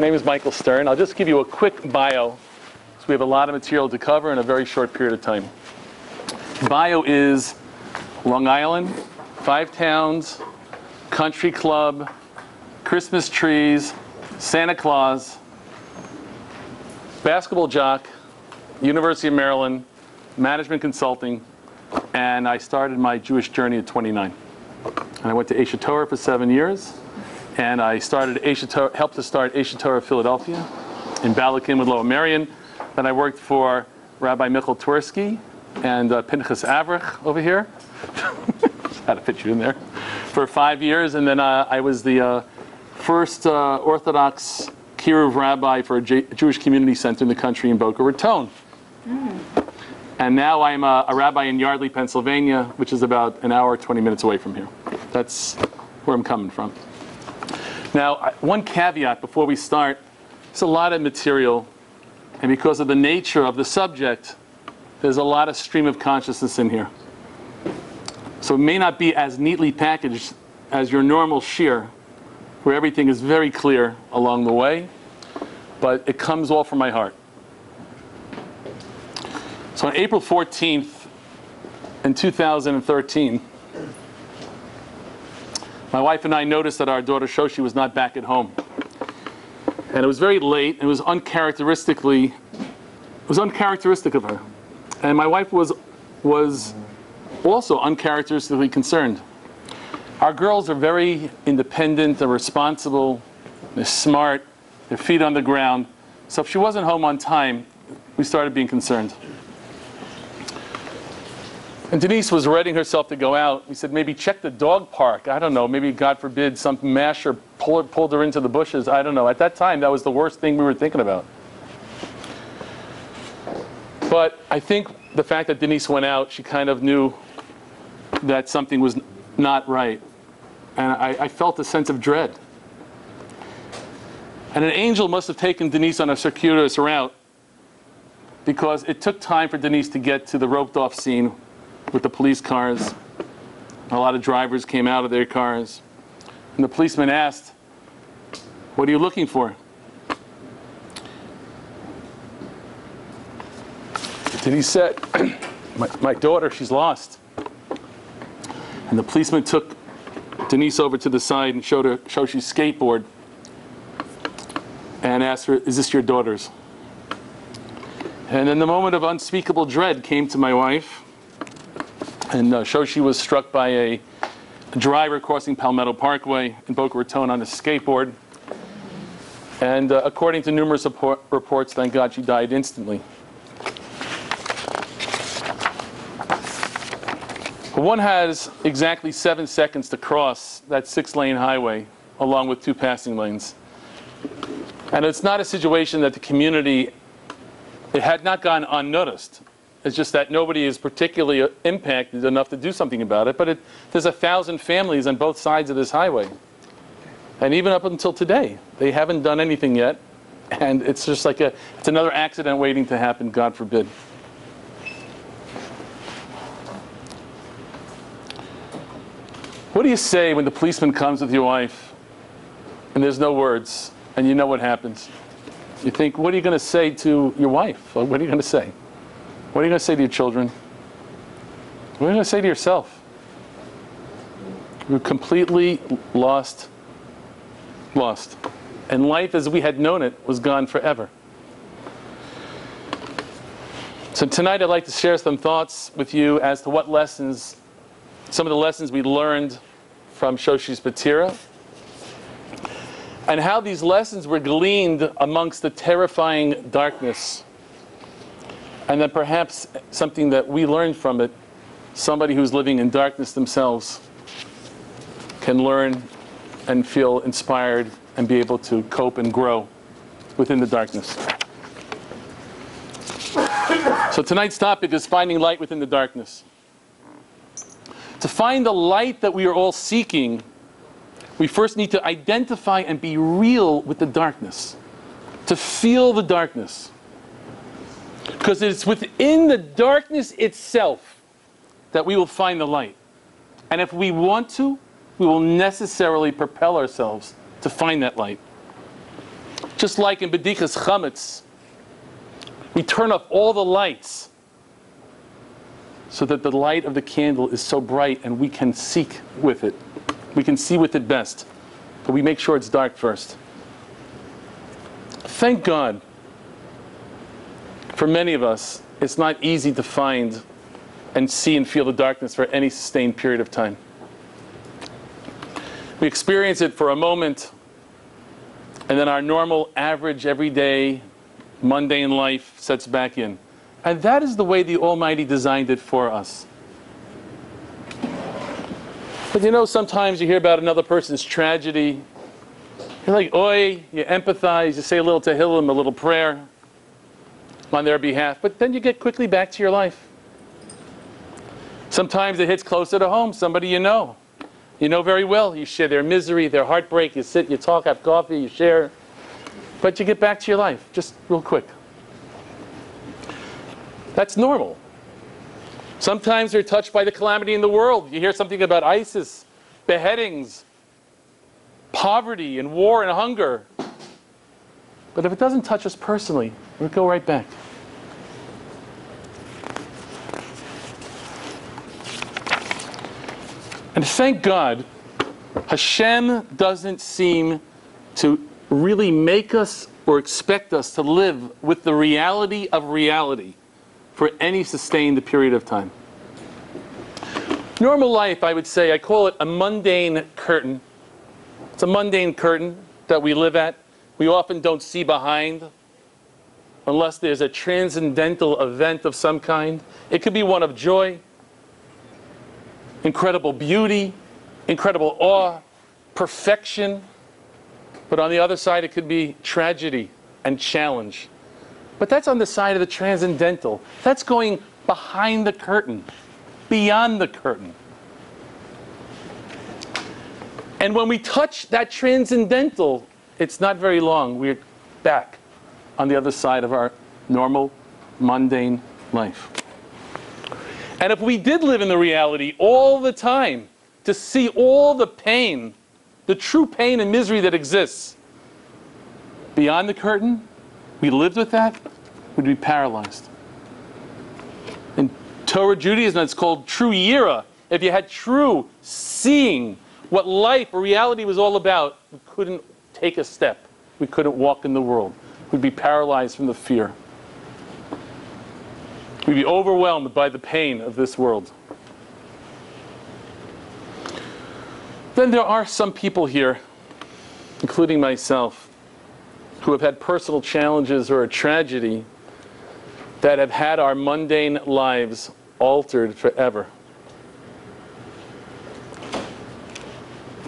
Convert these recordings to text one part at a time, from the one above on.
My name is Michael Stern. I'll just give you a quick bio, so we have a lot of material to cover in a very short period of time. Bio is Long Island, five towns, country club, Christmas trees, Santa Claus, basketball jock, University of Maryland, management consulting, and I started my Jewish journey at 29. And I went to Aish Torah for seven years, and I started Aish Torah, helped to start Aish Torah Philadelphia in Bala Cynwyd Lower Merion. Then I worked for Rabbi Michel Twerski and uh, Pinchas Avrich over here. Had to fit you in there for five years, and then uh, I was the uh, first uh, Orthodox Kiruv rabbi for a J- Jewish community center in the country in Boca Raton. And now I'm a, a rabbi in Yardley, Pennsylvania, which is about an hour, 20 minutes away from here. That's where I'm coming from. Now, one caveat before we start it's a lot of material, and because of the nature of the subject, there's a lot of stream of consciousness in here. So it may not be as neatly packaged as your normal shiur, where everything is very clear along the way, but it comes all from my heart. So on April 14th in 2013, my wife and I noticed that our daughter Shoshi was not back at home. And it was very late, and it was uncharacteristically, it was uncharacteristic of her. And my wife was, was also uncharacteristically concerned. Our girls are very independent, they're responsible, they're smart, their feet on the ground. So if she wasn't home on time, we started being concerned. And Denise was readying herself to go out. We said, maybe check the dog park. I don't know. Maybe, God forbid, some masher pulled, pulled her into the bushes. I don't know. At that time, that was the worst thing we were thinking about. But I think the fact that Denise went out, she kind of knew that something was not right. And I, I felt a sense of dread. And an angel must have taken Denise on a circuitous route because it took time for Denise to get to the roped off scene with the police cars. A lot of drivers came out of their cars. And the policeman asked, What are you looking for? Denise said, my, my daughter, she's lost. And the policeman took Denise over to the side and showed her showed Shoshi's skateboard and asked her, Is this your daughter's? And then the moment of unspeakable dread came to my wife. And uh, Shoshi was struck by a driver crossing Palmetto Parkway in Boca Raton on a skateboard. And uh, according to numerous report- reports, thank God she died instantly. One has exactly seven seconds to cross that six lane highway along with two passing lanes. And it's not a situation that the community, it had not gone unnoticed. It's just that nobody is particularly uh, impacted enough to do something about it. But it, there's a thousand families on both sides of this highway. And even up until today, they haven't done anything yet. And it's just like a, it's another accident waiting to happen, God forbid. What do you say when the policeman comes with your wife and there's no words and you know what happens? You think, what are you going to say to your wife? What are you going to say? What are you going to say to your children? What are you going to say to yourself? We're completely lost, lost. And life as we had known it was gone forever. So tonight I'd like to share some thoughts with you as to what lessons, some of the lessons we learned from Shoshi's Petira, and how these lessons were gleaned amongst the terrifying darkness and then perhaps something that we learned from it, somebody who's living in darkness themselves can learn and feel inspired and be able to cope and grow within the darkness. So tonight's topic is finding light within the darkness. To find the light that we are all seeking, we first need to identify and be real with the darkness, to feel the darkness. Because it's within the darkness itself that we will find the light. And if we want to, we will necessarily propel ourselves to find that light. Just like in Bedikas Chametz, we turn off all the lights so that the light of the candle is so bright and we can seek with it. We can see with it best. But we make sure it's dark first. Thank God, for many of us, it's not easy to find and see and feel the darkness for any sustained period of time. We experience it for a moment, and then our normal, average, everyday, mundane life sets back in. And that is the way the Almighty designed it for us. But you know, sometimes you hear about another person's tragedy. You're like, oi, you empathize, you say a little Tehillim, a little prayer on their behalf, but then you get quickly back to your life. Sometimes it hits closer to home, somebody you know. You know very well, you share their misery, their heartbreak, you sit, you talk, have coffee, you share. But you get back to your life, just real quick. That's normal. Sometimes you're touched by the calamity in the world. You hear something about ISIS, beheadings, poverty, and war and hunger. But if it doesn't touch us personally, we'll go right back. And thank God, Hashem doesn't seem to really make us or expect us to live with the reality of reality for any sustained period of time. Normal life, I would say, I call it a mundane curtain. It's a mundane curtain that we live at. We often don't see behind unless there's a transcendental event of some kind. It could be one of joy, incredible beauty, incredible awe, perfection. But on the other side, it could be tragedy and challenge. But that's on the side of the transcendental. That's going behind the curtain, beyond the curtain. And when we touch that transcendental, it's not very long. We're back on the other side of our normal, mundane life. And if we did live in the reality all the time, to see all the pain, the true pain and misery that exists beyond the curtain, we lived with that, we'd be paralyzed. In Torah Judaism, it's called true yira. If you had true seeing what life or reality was all about, we couldn't take a step. We couldn't walk in the world. We'd be paralyzed from the fear. We'd be overwhelmed by the pain of this world. Then there are some people here, including myself, who have had personal challenges or a tragedy that have had our mundane lives altered forever.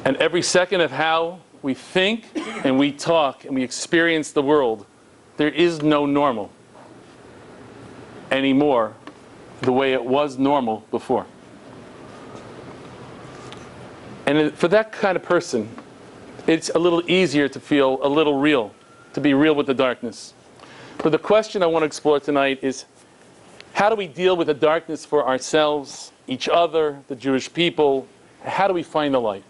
And every second of how we think and we talk and we experience the world, there is no normal anymore the way it was normal before. And for that kind of person, it's a little easier to feel a little real, to be real with the darkness. But the question I want to explore tonight is how do we deal with the darkness for ourselves, each other, the Jewish people? How do we find the light?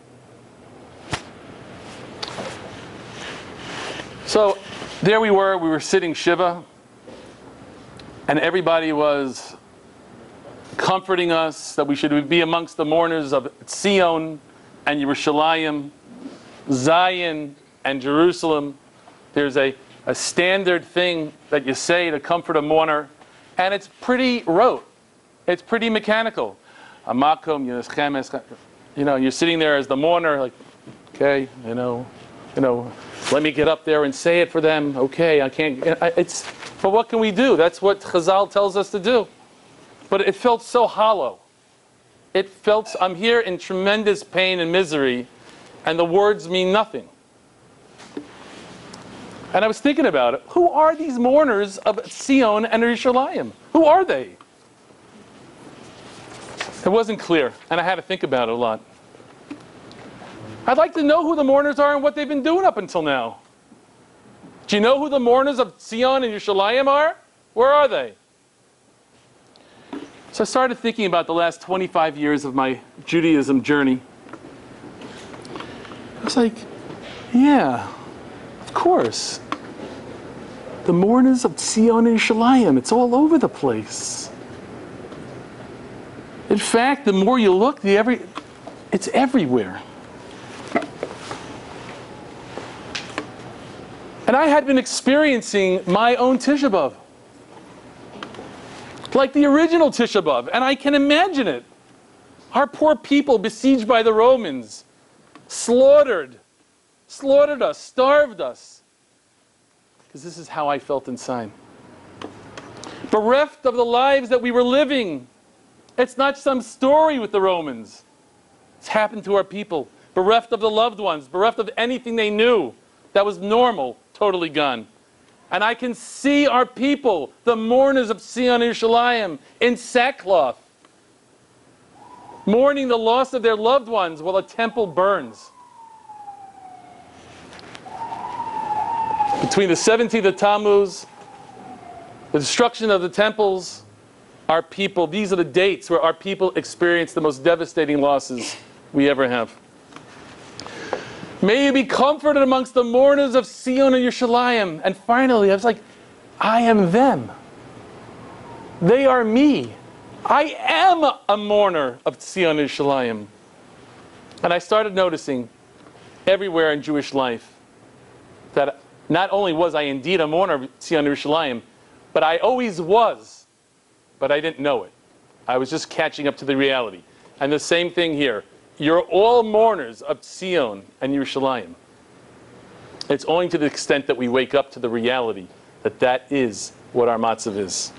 So there we were, we were sitting Shiva, and everybody was comforting us that we should be amongst the mourners of Zion and Yerushalayim, Zion and Jerusalem. There's a, a standard thing that you say to comfort a mourner, and it's pretty rote. It's pretty mechanical. You know, you're sitting there as the mourner, like, okay, you know, you know, let me get up there and say it for them. Okay, I can't. It's, but what can we do? That's what Chazal tells us to do. But it felt so hollow. It felt, I'm here in tremendous pain and misery, and the words mean nothing. And I was thinking about it. Who are these mourners of Tzion and Yerushalayim? Who are they? It wasn't clear, and I had to think about it a lot. I'd like to know who the mourners are and what they've been doing up until now. Do you know who the mourners of Tzion and Yerushalayim are? Where are they? So I started thinking about the last 25 years of my Judaism journey. I was like, yeah, of course. The mourners of Zion and Shalayim. It's all over the place. In fact, the more you look, the every, it's everywhere. And I had been experiencing my own Tisha B'Av. Like the original Tisha B'Av. And I can imagine it. Our poor people besieged by the Romans, slaughtered, slaughtered us, starved us. Because this is how I felt inside. Bereft of the lives that we were living. It's not some story with the Romans. It's happened to our people. Bereft of the loved ones, bereft of anything they knew that was normal, totally gone. And I can see our people, the mourners of and Yerushalayim, in sackcloth, mourning the loss of their loved ones while a temple burns. Between the 17th of Tammuz, the destruction of the temples, our people, these are the dates where our people experience the most devastating losses we ever have. May you be comforted amongst the mourners of Zion and Yerushalayim. And finally, I was like, I am them. They are me. I am a mourner of Zion and Yerushalayim. And I started noticing everywhere in Jewish life that not only was I indeed a mourner of Zion and Yerushalayim, but I always was, but I didn't know it. I was just catching up to the reality. And the same thing here. You're all mourners of Zion and Yerushalayim. It's only to the extent that we wake up to the reality that that is what our matzav is.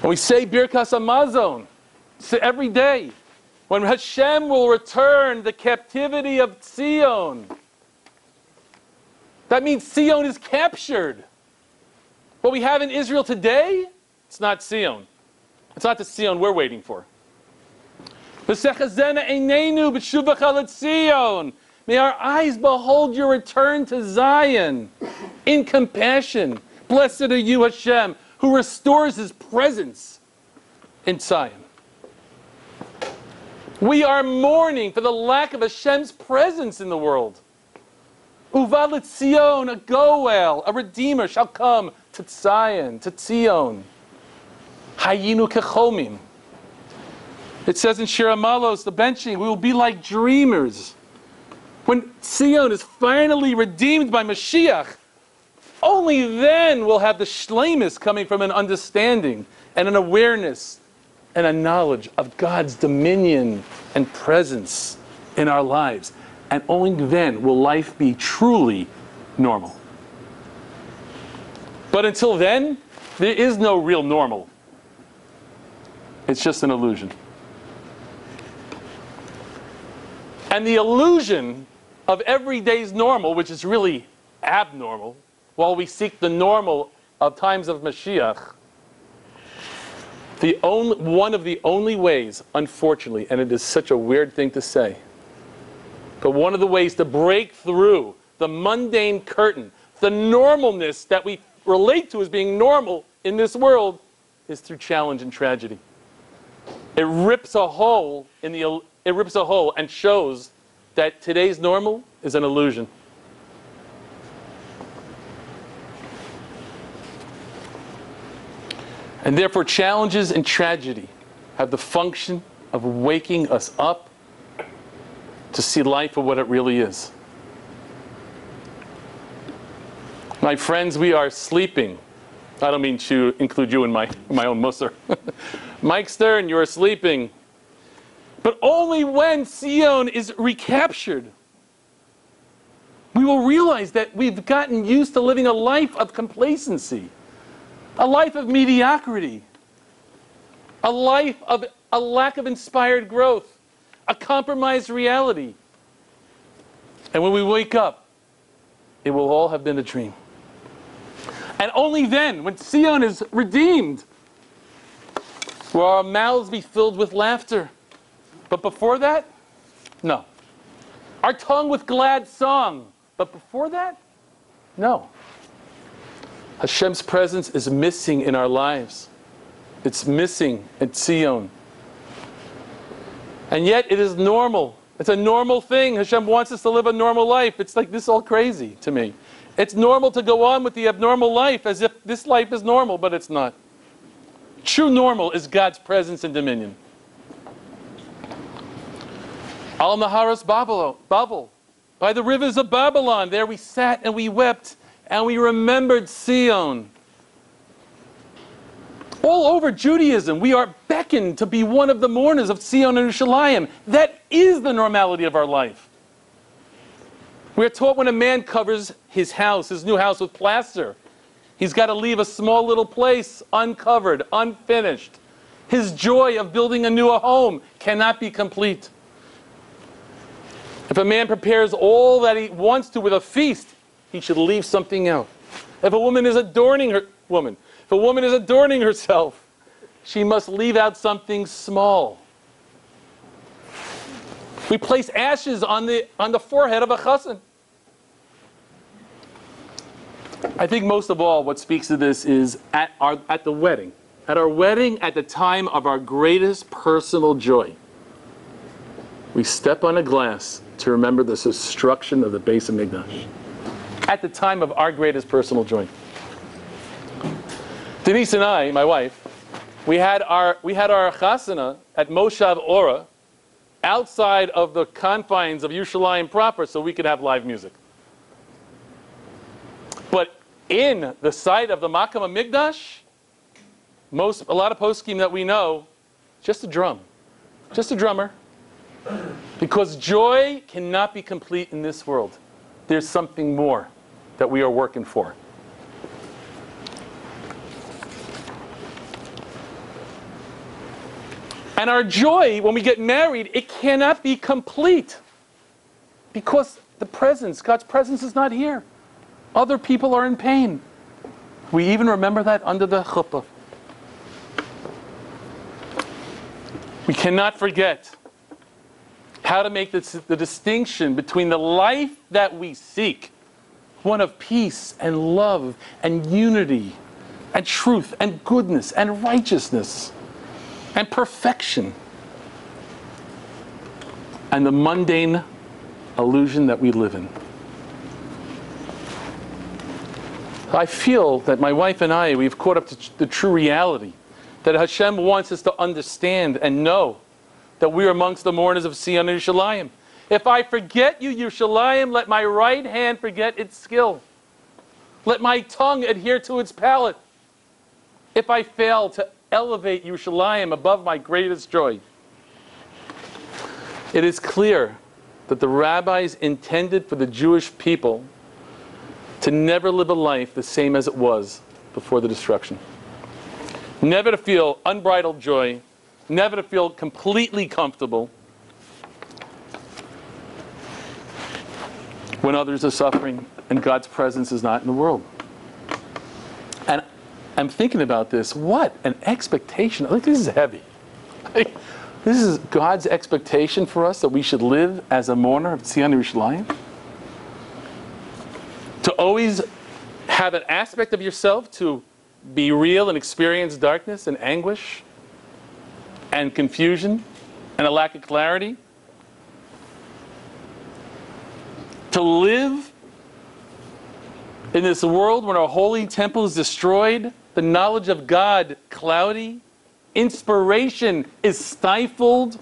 And we say Birkas Hamazon so every day when Hashem will return the captivity of Zion. That means Zion is captured. What we have in Israel today, it's not Zion. It's not the Zion we're waiting for. May our eyes behold your return to Zion in compassion. Blessed are you, Hashem, who restores his presence in Zion. We are mourning for the lack of Hashem's presence in the world. Uvalit Zion, a Goel, a Redeemer shall come to Zion, to Zion. Hayinu kecholmim. It says in Shir HaMaalos, the benching, we will be like dreamers. When Zion is finally redeemed by Mashiach, only then will have the shlemus coming from an understanding and an awareness and a knowledge of God's dominion and presence in our lives. And only then will life be truly normal. But until then, there is no real normal. It's just an illusion. And the illusion of everyday's normal, which is really abnormal, while we seek the normal of times of Mashiach, the only, one of the only ways, unfortunately, and it is such a weird thing to say, but one of the ways to break through the mundane curtain, the normalness that we relate to as being normal in this world, is through challenge and tragedy. It rips a hole in the it rips a hole and shows that today's normal is an illusion. And therefore, challenges and tragedy have the function of waking us up to see life for what it really is. My friends, we are sleeping. I don't mean to include you in my, my own musser. Mike Stern, you are sleeping but only when Zion is recaptured. We will realize that we've gotten used to living a life of complacency, a life of mediocrity, a life of a lack of inspired growth, a compromised reality. And when we wake up, it will all have been a dream. And only then, when Zion is redeemed, will our mouths be filled with laughter but before that, no. Our tongue with glad song. But before that, no. Hashem's presence is missing in our lives. It's missing at Zion. And yet it is normal. It's a normal thing. Hashem wants us to live a normal life. It's like this all crazy to me. It's normal to go on with the abnormal life as if this life is normal, but it's not. True normal is God's presence and dominion. Al Naharas Babel, by the rivers of Babylon, there we sat and we wept and we remembered Tzion. All over Judaism, we are beckoned to be one of the mourners of Tzion and Yerushalayim. That is the normality of our life. We're taught when a man covers his house, his new house, with plaster, he's got to leave a small little place uncovered, unfinished. His joy of building a new home cannot be complete. If a man prepares all that he wants to with a feast, he should leave something out. If a woman is adorning her woman, if a woman is adorning herself, she must leave out something small. We place ashes on the, on the forehead of a chassan. I think most of all, what speaks to this is at, our, at the wedding. At our wedding, at the time of our greatest personal joy, we step on a glass to remember the destruction of the Beis Hamikdash. At the time of our greatest personal joy. Denise and I, my wife, we had our, we had our chasana at Moshav Ora, outside of the confines of Yerushalayim proper so we could have live music. But in the site of the Makam Migdash, most, a lot of post scheme that we know, just a drum, just a drummer. Because joy cannot be complete in this world. There's something more that we are working for. And our joy, when we get married, it cannot be complete. Because the presence, God's presence is not here. Other people are in pain. We even remember that under the chuppah. We cannot forget how to make this, the distinction between the life that we seek, one of peace and love and unity and truth and goodness and righteousness and perfection. And the mundane illusion that we live in. I feel that my wife and I, we've caught up to the true reality that Hashem wants us to understand and know that we are amongst the mourners of Tzion and Yerushalayim. If I forget you, Yerushalayim, let my right hand forget its skill. Let my tongue adhere to its palate. If I fail to elevate Yerushalayim above my greatest joy. It is clear that the rabbis intended for the Jewish people to never live a life the same as it was before the destruction. Never to feel unbridled joy, never to feel completely comfortable when others are suffering and God's presence is not in the world. And I'm thinking about this. What an expectation. Like, this is heavy. Like, this is God's expectation for us that we should live as a mourner of Tzion Yerushalayim. To always have an aspect of yourself to be real and experience darkness and anguish and confusion and a lack of clarity. To live in this world when our holy temple is destroyed the knowledge of God cloudy, inspiration is stifled,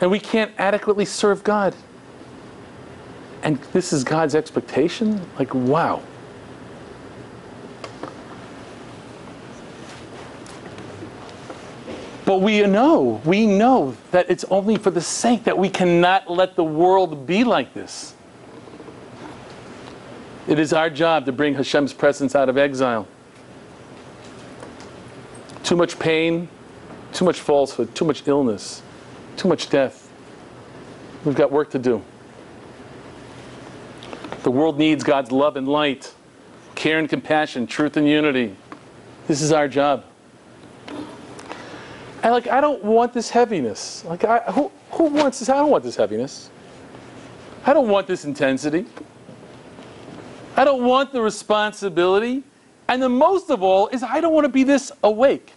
and we can't adequately serve God. And this is God's expectation? Like, wow. But we know, we know that it's only for the sake that we cannot let the world be like this. It is our job to bring Hashem's presence out of exile. Too much pain, too much falsehood, too much illness, too much death. We've got work to do. The world needs God's love and light, care and compassion, truth and unity. This is our job. And like, I don't want this heaviness. Like, I, who, who wants this? I don't want this heaviness. I don't want this intensity. I don't want the responsibility. And the most of all is I don't want to be this awake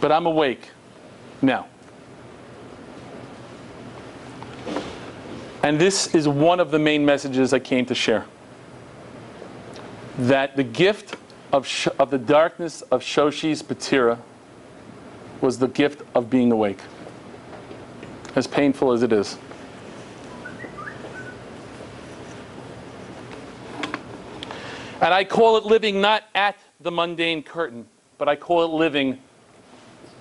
but I'm awake now. And this is one of the main messages I came to share. That the gift of, sh- of the darkness of Shoshi's Patira was the gift of being awake, as painful as it is. And I call it living not at the mundane curtain, but I call it living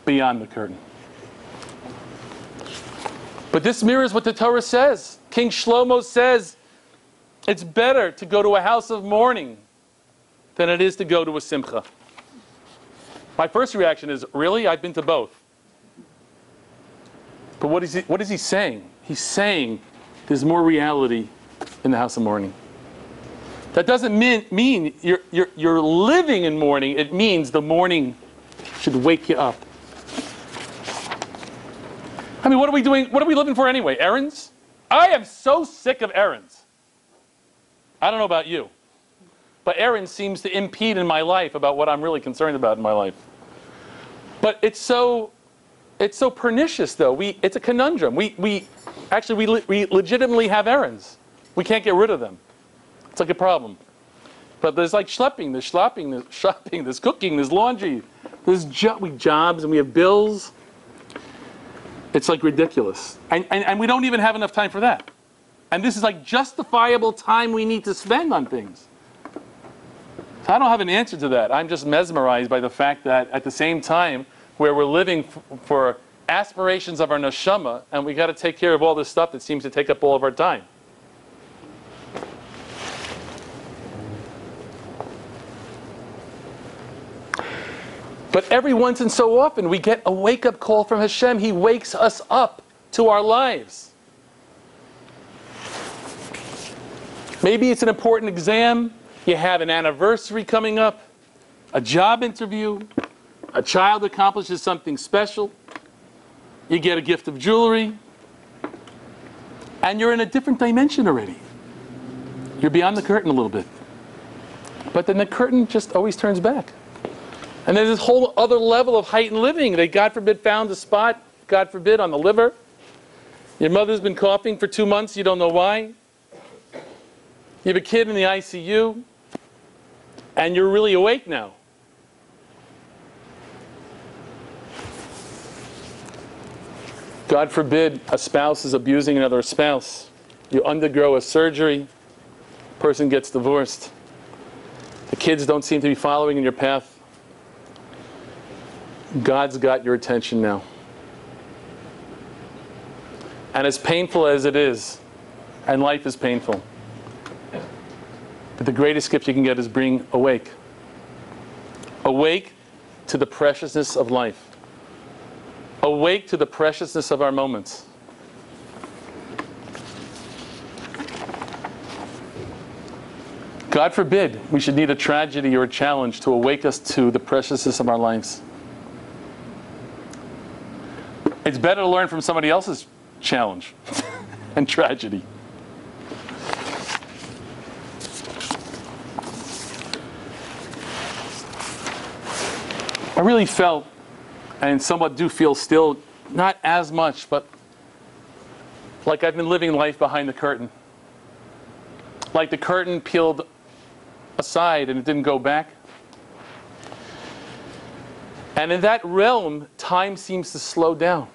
beyond the curtain. But this mirrors what the Torah says. King Shlomo says it's better to go to a house of mourning than it is to go to a simcha. My first reaction is, really? I've been to both. But what is he, what is he saying? He's saying there's more reality in the house of mourning. That doesn't mean, mean you're, you're, you're living in mourning. It means the mourning should wake you up. I mean, what are we doing? What are we living for anyway? Errands? I am so sick of errands. I don't know about you. But errands seems to impede in my life about what I'm really concerned about in my life. But it's so it's so pernicious though. We it's a conundrum. We we actually we, we legitimately have errands. We can't get rid of them. It's like a problem. But there's like schlepping, there's shopping, there's shopping, there's cooking, there's laundry, there's jo- we jobs and we have bills. It's like ridiculous. And, and, and we don't even have enough time for that. And this is like justifiable time we need to spend on things. I don't have an answer to that. I'm just mesmerized by the fact that at the same time, where we're living for aspirations of our neshama, and we got to take care of all this stuff that seems to take up all of our time. But every once and so often, we get a wake up call from Hashem. He wakes us up to our lives. Maybe it's an important exam, you have an anniversary coming up, a job interview, a child accomplishes something special, you get a gift of jewelry, and you're in a different dimension already. You're beyond the curtain a little bit. But then the curtain just always turns back. And there's this whole other level of heightened living. They, God forbid, found a spot, God forbid, on the liver. Your mother's been coughing for two months, you don't know why. You have a kid in the ICU, and you're really awake now. God forbid a spouse is abusing another spouse. You undergo a surgery, person gets divorced. The kids don't seem to be following in your path. God's got your attention now. And as painful as it is, and life is painful, but the greatest gift you can get is being awake. Awake to the preciousness of life. Awake to the preciousness of our moments. God forbid we should need a tragedy or a challenge to awake us to the preciousness of our lives. It's better to learn from somebody else's challenge and tragedy. Really felt, and somewhat do feel still, not as much, but like I've been living life behind the curtain. Like the curtain peeled aside and it didn't go back. And in that realm, time seems to slow down.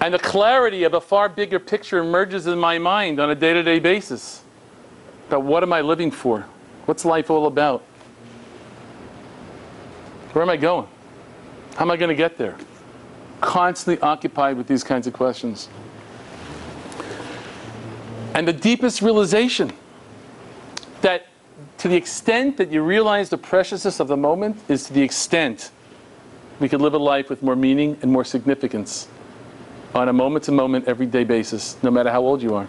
And the clarity of a far bigger picture emerges in my mind on a day to day basis. But what am I living for? What's life all about? Where am I going? How am I going to get there? Constantly occupied with these kinds of questions. And the deepest realization that to the extent that you realize the preciousness of the moment is to the extent we could live a life with more meaning and more significance on a moment to moment, everyday basis, no matter how old you are.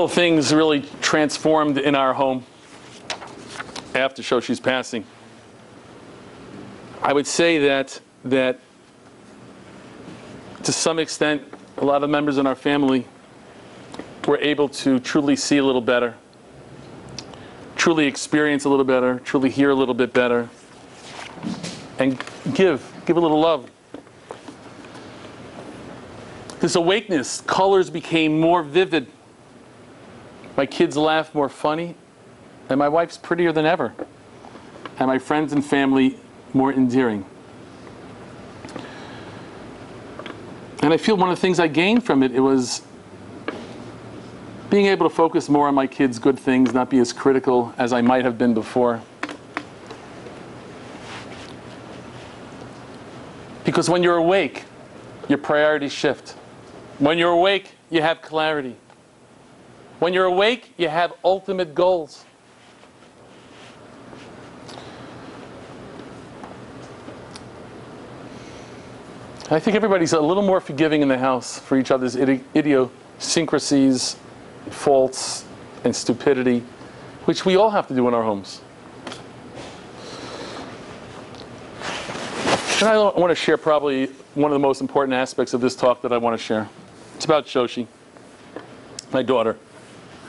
Couple of things really transformed in our home after Shoshi's passing. I would say that that to some extent, a lot of members in our family we're able to truly see a little better, truly experience a little better, truly hear a little bit better, and give, give a little love. This awakeness, colors became more vivid. My kids laugh more funny, and my wife's prettier than ever, and my friends and family more endearing. And I feel one of the things I gained from it, it was being able to focus more on my kids' good things, not be as critical as I might have been before. Because when you're awake, your priorities shift. When you're awake, you have clarity. When you're awake, you have ultimate goals. I think everybody's a little more forgiving in the house for each other's idi- idiosyncrasies, faults, and stupidity, which we all have to do in our homes. And I want to share probably one of the most important aspects of this talk that I want to share. It's about Shoshi, my daughter.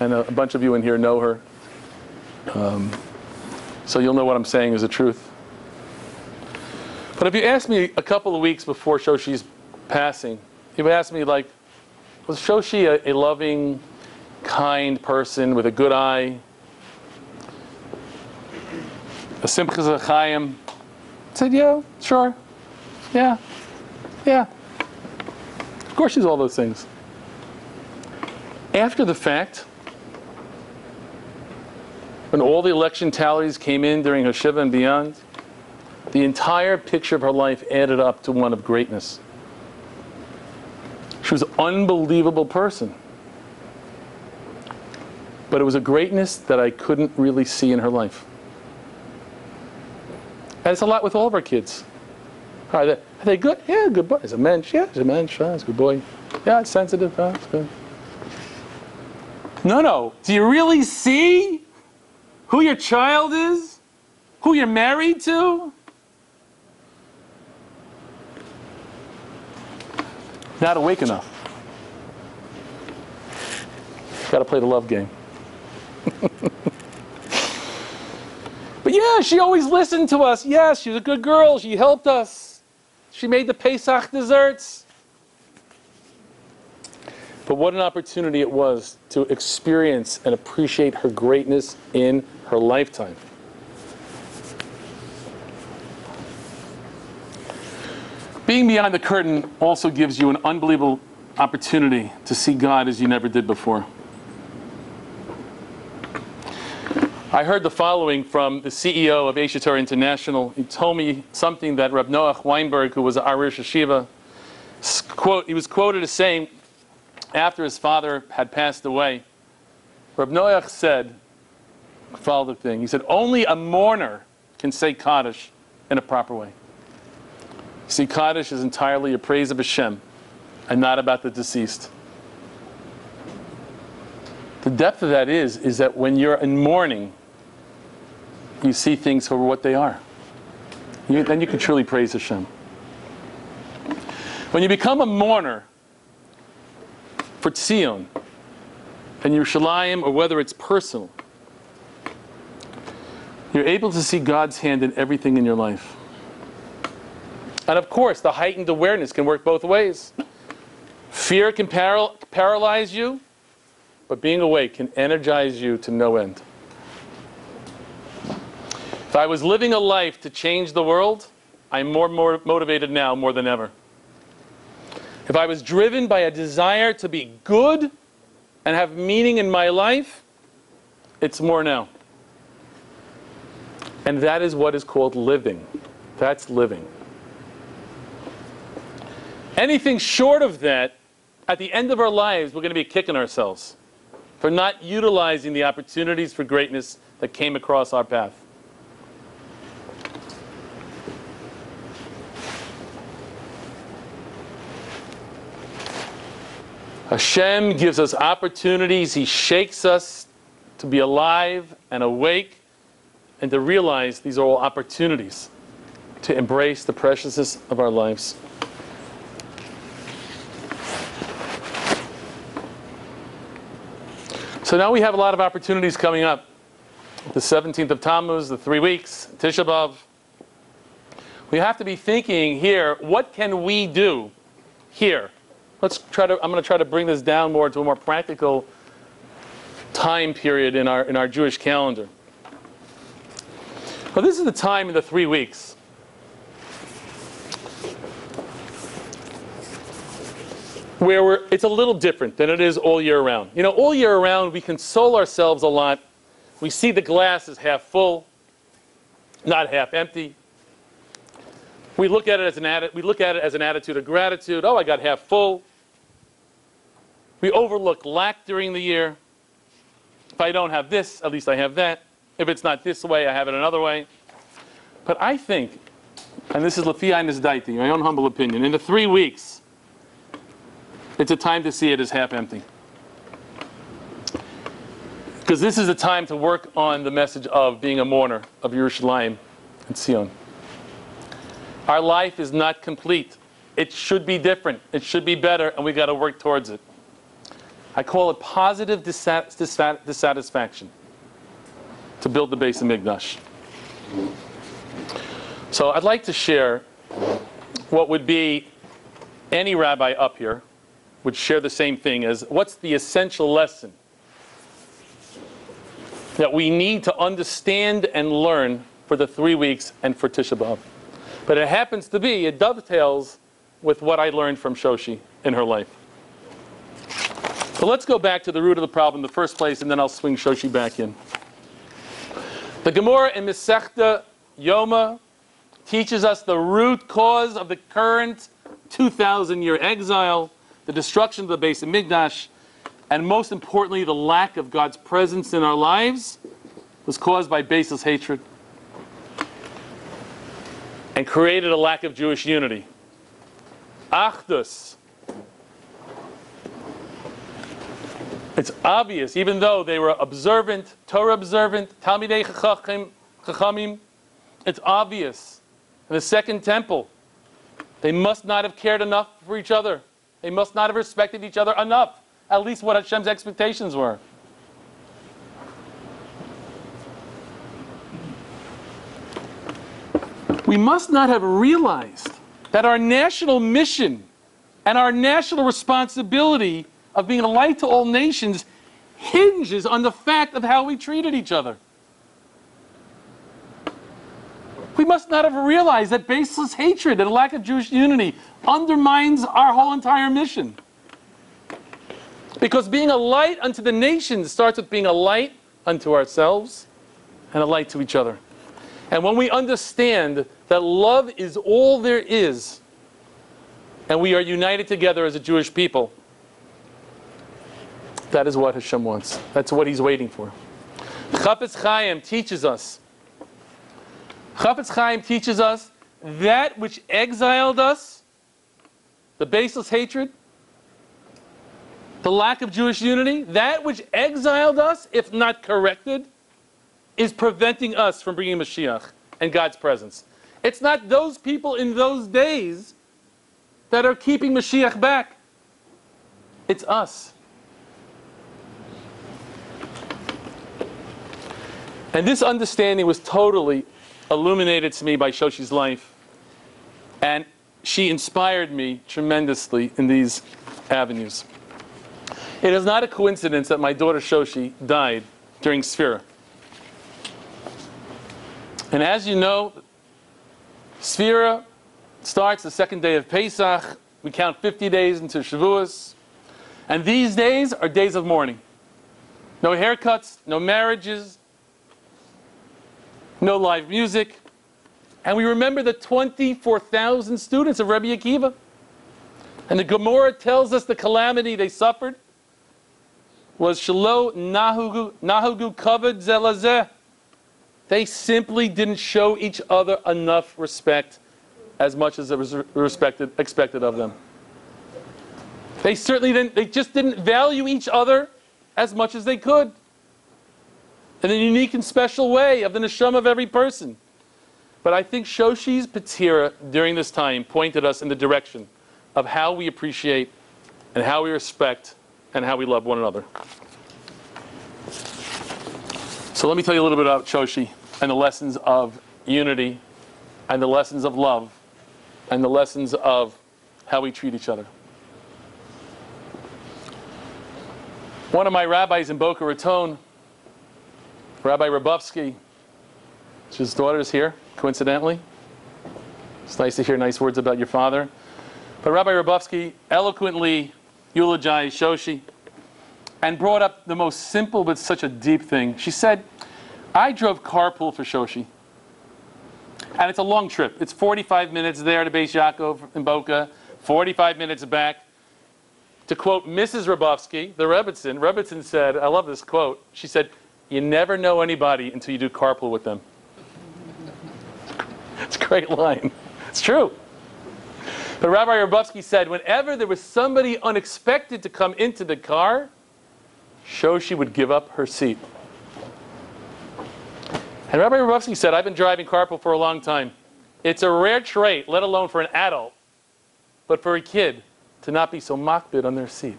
And a, a bunch of you in here know her. Um, so you'll know what I'm saying is the truth. But if you asked me a couple of weeks before Shoshi's passing, you would ask me, like, was Shoshi a, a loving, kind person with a good eye? A Simchas Chaim? Said, yeah, sure. Yeah. Yeah. Of course she's all those things. After the fact, when all the election tallies came in during her Shiva and beyond, the entire picture of her life added up to one of greatness. She was an unbelievable person. But it was a greatness that I couldn't really see in her life. And it's a lot with all of our kids. Are they, are they good? Yeah, good boy. He's a mensch. Yeah, he's a mensch. Yeah, he's a good boy. Yeah, it's sensitive. Yeah, it's good. No, no. Do you really see who your child is? Who you're married to? Not awake enough. Got to play the love game. but yeah, she always listened to us. Yes, she's a good girl. She helped us. She made the Pesach desserts. But what an opportunity it was to experience and appreciate her greatness in her lifetime. Being behind the curtain also gives you an unbelievable opportunity to see God as you never did before. I heard the following from the CEO of Aish HaTorah International. He told me something that Reb Noach Weinberg, who was an Rosh Yeshiva, quote, he was quoted as saying, after his father had passed away, Reb Noach said, follow the thing, he said, only a mourner can say Kaddish in a proper way. See, Kaddish is entirely a praise of Hashem and not about the deceased. The depth of that is, is that when you're in mourning, you see things for what they are. You, then you can truly praise Hashem. When you become a mourner for Tzion and Yerushalayim, or whether it's personal, you're able to see God's hand in everything in your life. And of course, the heightened awareness can work both ways. Fear can paral- paralyze you, but being awake can energize you to no end. If I was living a life to change the world, I'm more, more motivated now more than ever. If I was driven by a desire to be good and have meaning in my life, it's more now. And that is what is called living. That's living. Anything short of that, at the end of our lives, we're going to be kicking ourselves for not utilizing the opportunities for greatness that came across our path. Hashem gives us opportunities. He shakes us to be alive and awake and to realize these are all opportunities to embrace the preciousness of our lives. So now we have a lot of opportunities coming up. The 17th of Tammuz, the three weeks, Tisha B'Av. We have to be thinking here, what can we do here? Let's try to, I'm going to try to bring this down more to a more practical time period in our, in our Jewish calendar. Well, this is the time in the three weeks. Where it's a little different than it is all year round. You know, all year round we console ourselves a lot. We see the glass as half full, not half empty. We look at it as an atti- we look at it as an attitude of gratitude. Oh, I got half full. We overlook lack during the year. If I don't have this, at least I have that. If it's not this way, I have it another way. But I think, and this is Lafiya Daiti, my own humble opinion, in the three weeks, it's a time to see it as half empty. Because this is a time to work on the message of being a mourner of Yerushalayim and Tzion. Our life is not complete. It should be different. It should be better, and we got to work towards it. I call it positive dissat- dissatisfaction to build the Beis HaMikdash. So I'd like to share what would be any rabbi up here would share the same thing as what's the essential lesson that we need to understand and learn for the three weeks and for Tisha B'Av. But it happens to be, it dovetails with what I learned from Shoshi in her life. So let's go back to the root of the problem in the first place, and then I'll swing Shoshi back in. The Gemara in Masechta Yoma teaches us the root cause of the current 2,000 year exile, the destruction of the Beis HaMikdash, and most importantly, the lack of God's presence in our lives was caused by baseless hatred and created a lack of Jewish unity. Achdus. It's obvious, even though they were observant, Torah observant, Talmidei Chacham- Chachamim, it's obvious. In the second temple, they must not have cared enough for each other. They must not have respected each other enough, at least what Hashem's expectations were. We must not have realized that our national mission and our national responsibility of being a light to all nations hinges on the fact of how we treated each other. We must not have realized that baseless hatred and lack of Jewish unity undermines our whole entire mission. Because being a light unto the nations starts with being a light unto ourselves and a light to each other. And when we understand that love is all there is, and we are united together as a Jewish people, that is what Hashem wants. That's what He's waiting for. Chafetz Chaim teaches us. Chafetz Chaim teaches us that which exiled us, the baseless hatred, the lack of Jewish unity, that which exiled us, if not corrected, is preventing us from bringing Mashiach and God's presence. It's not those people in those days that are keeping Mashiach back. It's us. And this understanding was totally illuminated to me by Shoshi's life. And she inspired me tremendously in these avenues. It is not a coincidence that my daughter Shoshi died during Sefira. And as you know, Sefira starts the second day of Pesach. We count 50 days into Shavuos. And these days are days of mourning. No haircuts, no marriages, no live music. And we remember the 24,000 students of Rebbe Akiva. And the Gemara tells us the calamity they suffered was Shalo Nahugu, Nahugu kavod zeh lazeh. They simply didn't show each other enough respect as much as it was respected, expected of them. They certainly didn't, they just didn't value each other as much as they could. In a unique and special way of the neshama of every person. But I think Shoshi's Petira during this time pointed us in the direction of how we appreciate and how we respect and how we love one another. So let me tell you a little bit about Shoshi and the lessons of unity and the lessons of love and the lessons of how we treat each other. One of my rabbis in Boca Raton, Rabbi Rabovsky, his daughter is here, coincidentally. It's nice to hear nice words about your father. But Rabbi Rabovsky eloquently eulogized Shoshi and brought up the most simple but such a deep thing. She said, I drove carpool for Shoshi. And it's a long trip. It's 45 minutes there to Beis Yaakov in Boca, 45 minutes back. To quote Mrs. Rabovsky, the Rebbitzin, Rebbitzin said, I love this quote. She said, You never know anybody until you do carpool with them. it's a great line. It's true. But Rabbi Rabovsky said, whenever there was somebody unexpected to come into the car, Shoshi would give up her seat. And Rabbi Rabovsky said, I've been driving carpool for a long time. It's a rare trait, let alone for an adult, but for a kid, to not be so makpid on their seat.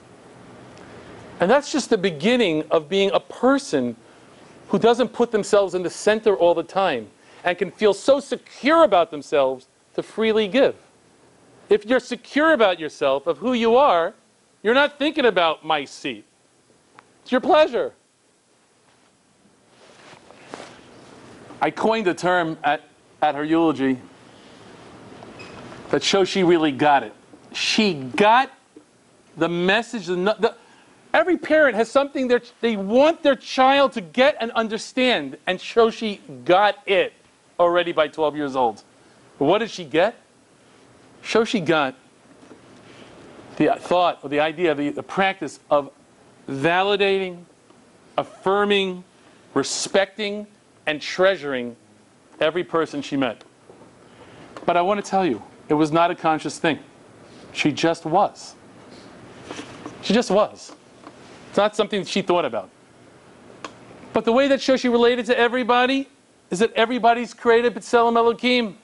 And that's just the beginning of being a person who doesn't put themselves in the center all the time and can feel so secure about themselves to freely give. If you're secure about yourself, of who you are, you're not thinking about my seat. It's your pleasure. I coined a term at, at her eulogy that shows she really got it. She got the message. The, the, every parent has something they want their child to get and understand, and Shoshi got it already by 12 years old. But what did she get? Shoshi got the thought or the idea, the, the practice of validating, affirming, respecting, and treasuring every person she met. But I want to tell you, it was not a conscious thing. She just was. She just was. It's not something she thought about. But the way that Shoshi related to everybody is that everybody's created B'Tselem Elohim.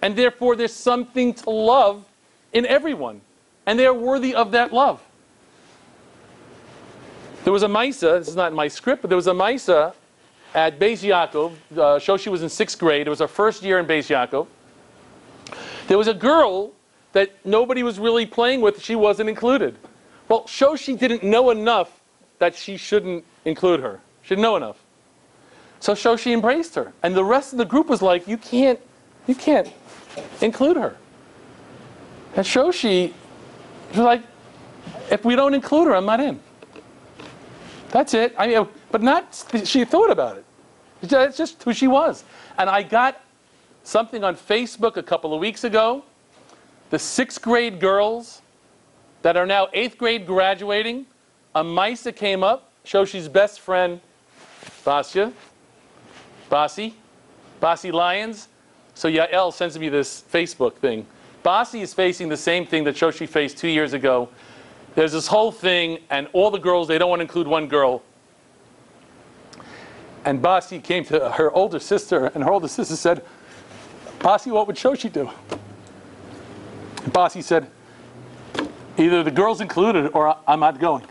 And therefore, there's something to love in everyone. And they are worthy of that love. There was a Maisa, this is not in my script, but there was a Maisa at Beis Yaakov. Uh, Shoshi was in sixth grade. It was her first year in Beis Yaakov. There was a girl that nobody was really playing with. She wasn't included. Well, Shoshi didn't know enough that she shouldn't include her. She didn't know enough. So Shoshi embraced her. And the rest of the group was like, you can't, you can't include her. And Shoshi was like, if we don't include her, I'm not in. That's it. I mean, but not, she thought about it. That's just who she was. And I got something on Facebook a couple of weeks ago. The sixth grade girls that are now eighth grade graduating, a Misa came up, Shoshi's best friend, Basya, Basi, Basi Lyons. So Yael sends me this Facebook thing. Basi is facing the same thing that Shoshi faced two years ago. There's this whole thing, and all the girls, they don't want to include one girl. And Basi came to her older sister, and her older sister said, Basi, what would Shoshi do? And Basi said, either the girl's included or I'm not going.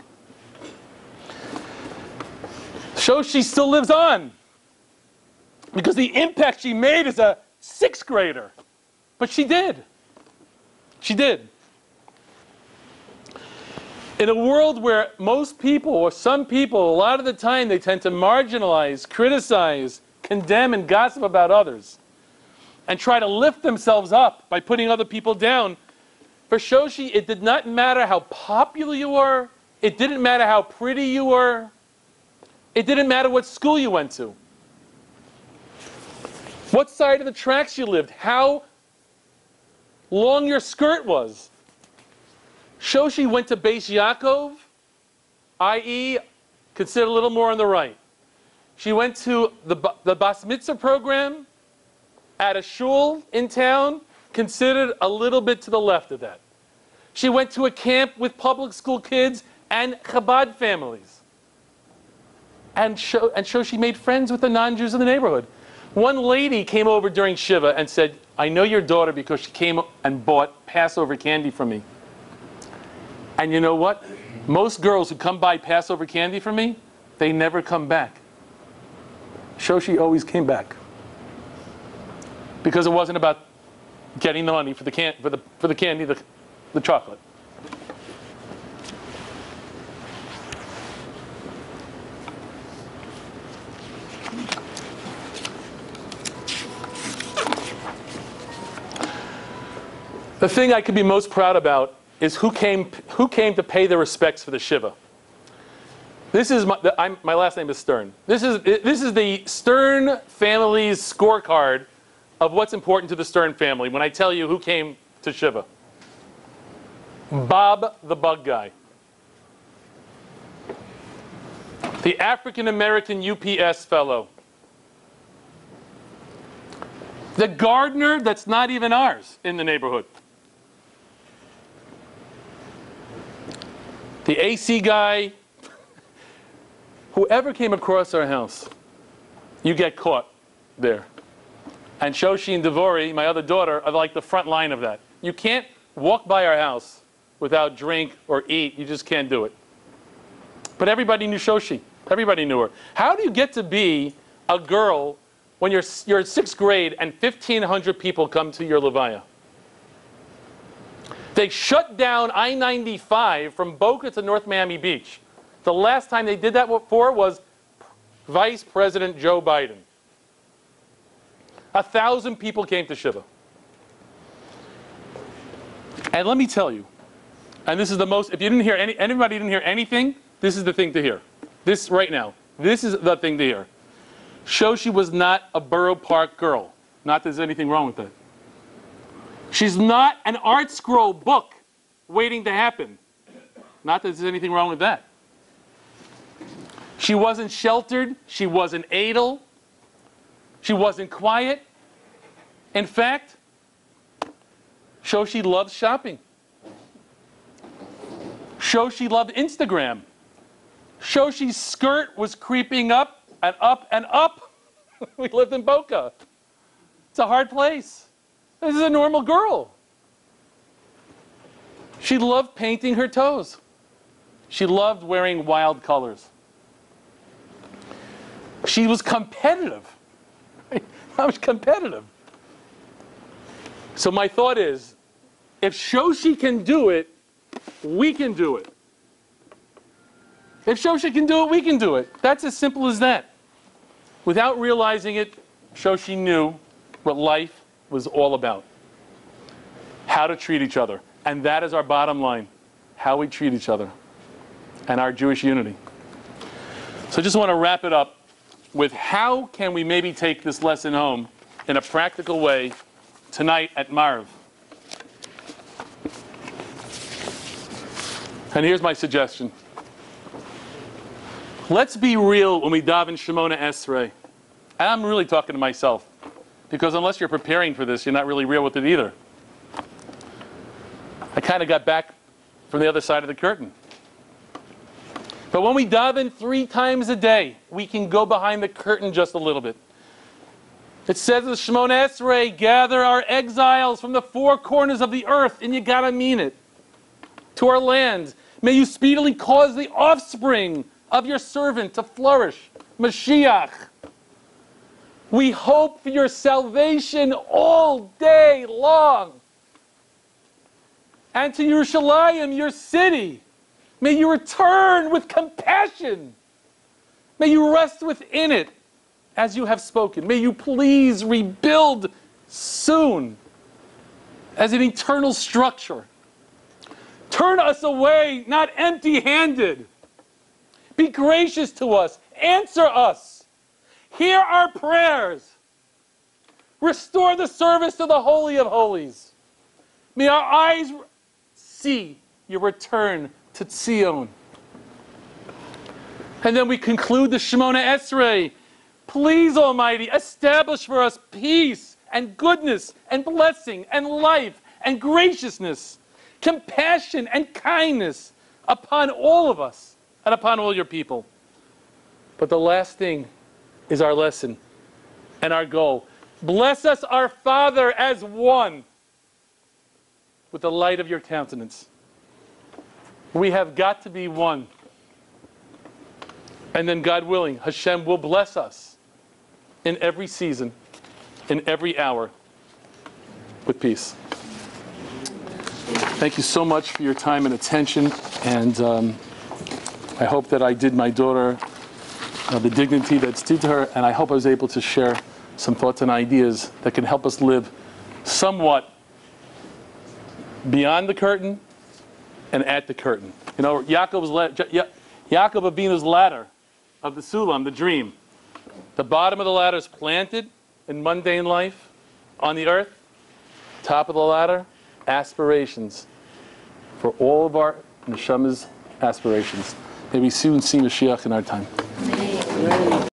Shoshi still lives on because the impact she made as a sixth grader. But she did. She did in a world where most people, or some people, a lot of the time, they tend to marginalize, criticize, condemn, and gossip about others, and try to lift themselves up by putting other people down, for Shoshi, it did not matter how popular you were, it didn't matter how pretty you were, it didn't matter what school you went to, what side of the tracks you lived, how long your skirt was. Shoshi went to Beis Yaakov, i.e., considered a little more on the right. She went to the, the Bas Mitzvah program at a shul in town, considered a little bit to the left of that. She went to a camp with public school kids and Chabad families. And, show, and Shoshi made friends with the non-Jews in the neighborhood. One lady came over during Shiva and said, I know your daughter because she came and bought Passover candy from me. And you know what? Most girls who come buy Passover candy from me, they never come back. Shoshi always came back. Because it wasn't about getting the money for the, can- for the, for the candy, the, the chocolate. The thing I could be most proud about is who came, who came to pay their respects for the Shiva. This is my, I'm, my last name is Stern. This is, this is the Stern family's scorecard of what's important to the Stern family when I tell you who came to Shiva. Hmm. Bob the bug guy. The African American UPS fellow. The gardener that's not even ours in the neighborhood. The AC guy. Whoever came across our house, you get caught there. And Shoshi and Devori, my other daughter, are like the front line of that. You can't walk by our house without drink or eat. You just can't do it. But everybody knew Shoshi. Everybody knew her. How do you get to be a girl when you're, you're in sixth grade and 1,500 people come to your Levaya? They shut down I 95 from Boca to North Miami Beach. The last time they did that for was Vice President Joe Biden. A thousand people came to Shiva. And let me tell you, and this is the most, if you didn't hear any, anybody didn't hear anything, this is the thing to hear. This right now. This is the thing to hear. Shoshi was not a Borough Park girl. Not that there's anything wrong with that. She's not an ArtScroll book waiting to happen. Not that there's anything wrong with that. She wasn't sheltered. She wasn't idle. She wasn't quiet. In fact, Shoshi loved shopping. Shoshi loved Instagram. Shoshi's skirt was creeping up and up and up. we lived in Boca. It's a hard place. This is a normal girl. She loved painting her toes. She loved wearing wild colors. She was competitive. I was competitive. So my thought is, if Shoshi can do it, we can do it. If Shoshi can do it, we can do it. That's as simple as that. Without realizing it, Shoshi knew what life was all about. How to treat each other. And that is our bottom line. How we treat each other. And our Jewish unity. So I just want to wrap it up with how can we maybe take this lesson home in a practical way tonight at Maariv. And here's my suggestion. Let's be real when we daven Shemona Esrei. And I'm really talking to myself. Because unless you're preparing for this, you're not really real with it either. I kind of got back from the other side of the curtain. But when we daven three times a day, we can go behind the curtain just a little bit. It says in the Shemona Esrei, gather our exiles from the four corners of the earth, and you gotta mean it, to our land. May you speedily cause the offspring of your servant to flourish. Mashiach. We hope for your salvation all day long. And to Yerushalayim, your city. May you return with compassion. May you rest within it as you have spoken. May you please rebuild soon as an eternal structure. Turn us away, not empty handed. Be gracious to us. Answer us. Hear our prayers. Restore the service to the Holy of Holies. May our eyes see your return to Zion. And then we conclude the Shemona Esrei. Please, Almighty, establish for us peace and goodness and blessing and life and graciousness, compassion and kindness upon all of us and upon all your people. But the last thing is our lesson and our goal. Bless us, our Father, as one with the light of your countenance. We have got to be one. And then, God willing, Hashem will bless us in every season, in every hour, with peace. Thank you so much for your time and attention, and um, I hope that I did my daughter uh, the dignity that's due to her, and I hope I was able to share some thoughts and ideas that can help us live somewhat beyond the curtain and at the curtain. You know, Yaakov's la- Ya- Yaakov Avinu's ladder of the Sulam, the dream. The bottom of the ladder is planted in mundane life on the earth. Top of the ladder, aspirations for all of our neshama's aspirations. May we soon see Mashiach in our time. Amen.